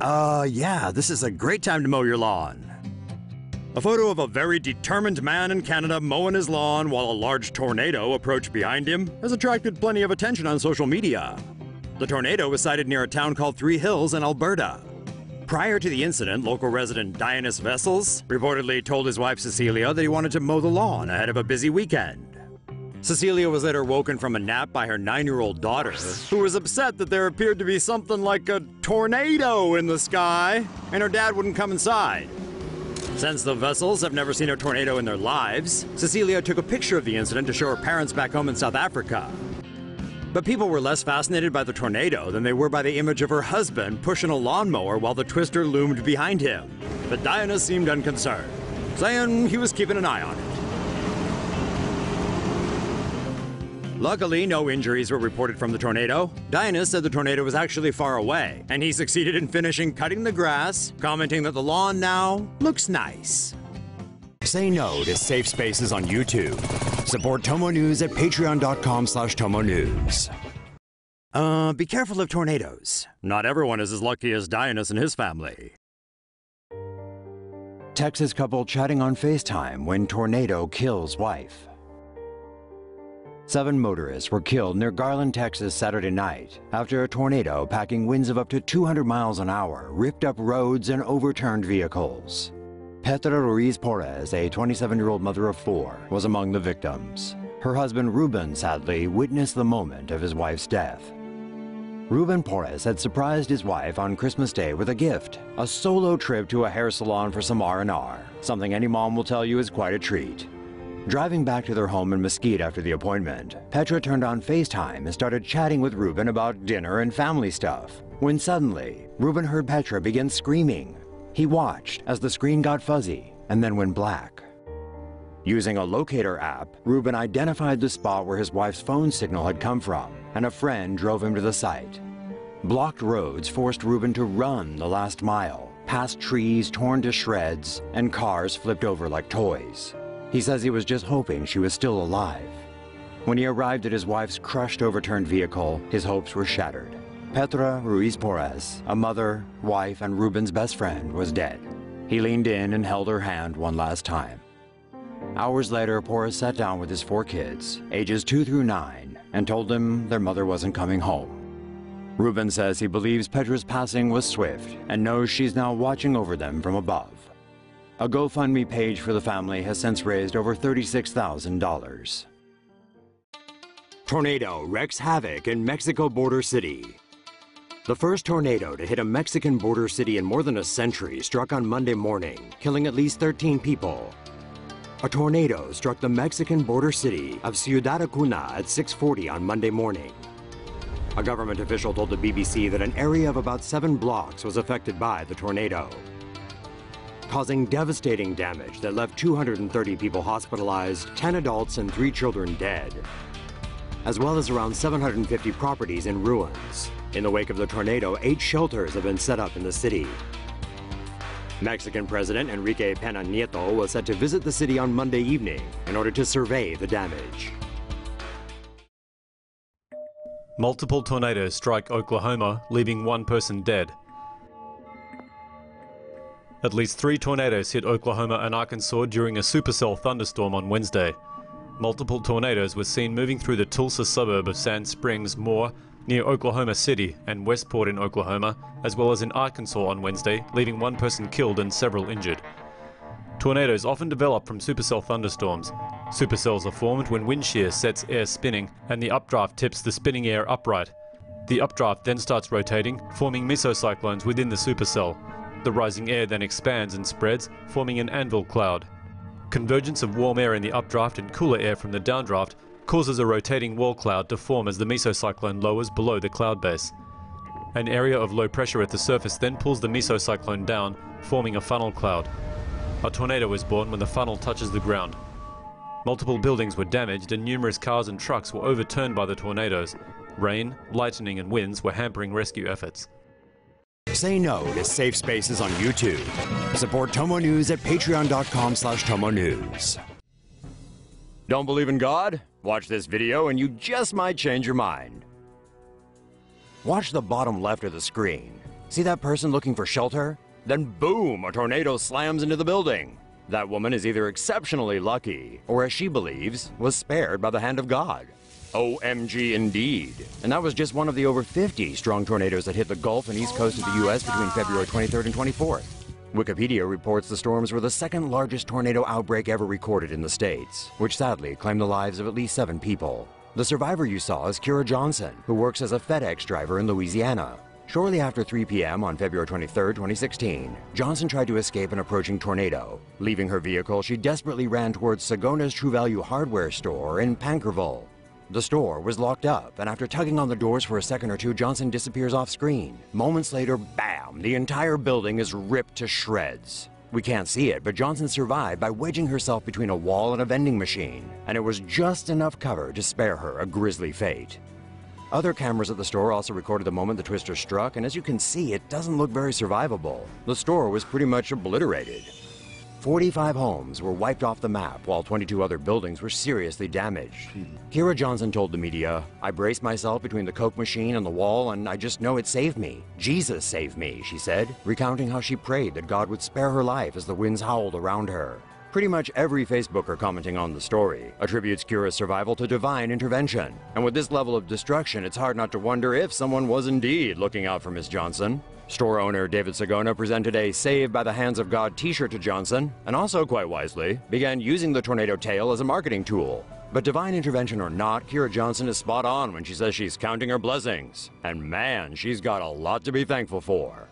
Uh, yeah, this is a great time to mow your lawn. A photo of a very determined man in Canada mowing his lawn while a large tornado approached behind him has attracted plenty of attention on social media. The tornado was sighted near a town called Three Hills in Alberta. Prior to the incident, local resident Theunis Wessels reportedly told his wife Cecilia that he wanted to mow the lawn ahead of a busy weekend. Cecilia was later woken from a nap by her nine year old daughter, who was upset that there appeared to be something like a tornado in the sky, and her dad wouldn't come inside. Since the Wessels have never seen a tornado in their lives, Cecilia took a picture of the incident to show her parents back home in South Africa. But people were less fascinated by the tornado than they were by the image of her husband pushing a lawnmower while the twister loomed behind him. But Theunis seemed unconcerned, saying he was keeping an eye on it. Luckily, no injuries were reported from the tornado. Theunis said the tornado was actually far away, and he succeeded in finishing cutting the grass, commenting that the lawn now looks nice. Say no to safe spaces on YouTube. Support Tomo News at patreon.com slash Tomo News. Uh, be careful of tornadoes. Not everyone is as lucky as Theunis and his family. Texas couple chatting on FaceTime when tornado kills wife. Seven motorists were killed near Garland, Texas Saturday night after a tornado packing winds of up to 200 miles an hour ripped up roads and overturned vehicles. Petra Ruiz Porres, a 27 year old mother of four, was among the victims. Her husband Ruben sadly witnessed the moment of his wife's death. Ruben Porres had surprised his wife on Christmas Day with a gift, a solo trip to a hair salon for some R&R, something any mom will tell you is quite a treat. Driving back to their home in Mesquite after the appointment, Petra turned on FaceTime and started chatting with Ruben about dinner and family stuff. When suddenly, Ruben heard Petra begin screaming. He watched as the screen got fuzzy and then went black. Using a locator app, Ruben identified the spot where his wife's phone signal had come from, and a friend drove him to the site. Blocked roads forced Ruben to run the last mile, past trees torn to shreds and cars flipped over like toys. He says he was just hoping she was still alive. When he arrived at his wife's crushed, overturned vehicle, his hopes were shattered. Petra Ruiz Porres, a mother, wife, and Ruben's best friend, was dead. He leaned in and held her hand one last time. Hours later, Porres sat down with his four kids, ages two through nine, and told them their mother wasn't coming home. Ruben says he believes Petra's passing was swift and knows she's now watching over them from above. A GoFundMe page for the family has since raised over $36,000. Tornado wreaks havoc in Mexico border city. The first tornado to hit a Mexican border city in more than a century struck on Monday morning, killing at least 13 people. A tornado struck the Mexican border city of Ciudad Acuna at 6:40 on Monday morning. A government official told the BBC that an area of about 7 blocks was affected by the tornado causing devastating damage that left 230 people hospitalized, 10 adults and 3 children dead, as well as around 750 properties in ruins. In the wake of the tornado, eight shelters have been set up in the city. Mexican President Enrique Pena Nieto was set to visit the city on Monday evening in order to survey the damage. Multiple tornadoes strike Oklahoma, leaving one person dead. At least three tornadoes hit Oklahoma and Arkansas during a supercell thunderstorm on Wednesday. Multiple tornadoes were seen moving through the Tulsa suburb of Sand Springs Moore near Oklahoma City and Westport in Oklahoma, as well as in Arkansas on Wednesday, leaving one person killed and several injured. Tornadoes often develop from supercell thunderstorms. Supercells are formed when wind shear sets air spinning and the updraft tips the spinning air upright. The updraft then starts rotating, forming mesocyclones within the supercell. The rising air then expands and spreads, forming an anvil cloud. Convergence of warm air in the updraft and cooler air from the downdraft causes a rotating wall cloud to form as the mesocyclone lowers below the cloud base. An area of low pressure at the surface then pulls the mesocyclone down, forming a funnel cloud. A tornado is born when the funnel touches the ground. Multiple buildings were damaged and numerous cars and trucks were overturned by the tornadoes. Rain, lightning, and winds were hampering rescue efforts. Say no to safe spaces on YouTube. Support Tomo News at patreon.com slash Tomo News. Don't believe in God? Watch this video and you just might change your mind. Watch the bottom left of the screen. See that person looking for shelter? Then boom, a tornado slams into the building. That woman is either exceptionally lucky, or as she believes, was spared by the hand of God. OMG indeed. And that was just one of the over 50 strong tornadoes that hit the Gulf and east coast of the U.S. between February 23rd and 24th. Wikipedia reports the storms were the second largest tornado outbreak ever recorded in the States, which sadly claimed the lives of at least seven people. The survivor you saw is Kira Johnson, who works as a FedEx driver in Louisiana. Shortly after 3 p.m. on February 23, 2016, Johnson tried to escape an approaching tornado. Leaving her vehicle, she desperately ran towards Sagona's True Value hardware store in Paincourtville. The store was locked up, and after tugging on the doors for a second or two, Johnson disappears off screen. Moments later, bam, the entire building is ripped to shreds. We can't see it, but Johnson survived by wedging herself between a wall and a vending machine, and it was just enough cover to spare her a grisly fate. Other cameras at the store also recorded the moment the twister struck, and as you can see, it doesn't look very survivable. The store was pretty much obliterated. 45 homes were wiped off the map, while 22 other buildings were seriously damaged. Kira Johnson told the media, I braced myself between the Coke machine and the wall, and I just know it saved me. Jesus saved me, she said, recounting how she prayed that God would spare her life as the winds howled around her. Pretty much every Facebooker commenting on the story attributes Kira's survival to divine intervention. And with this level of destruction, it's hard not to wonder if someone was indeed looking out for Miss Johnson. Store owner David Sagona presented a Saved by the Hands of God t shirt to Johnson, and also, quite wisely, began using the tornado tale as a marketing tool. But divine intervention or not, Kira Johnson is spot on when she says she's counting her blessings. And man, she's got a lot to be thankful for.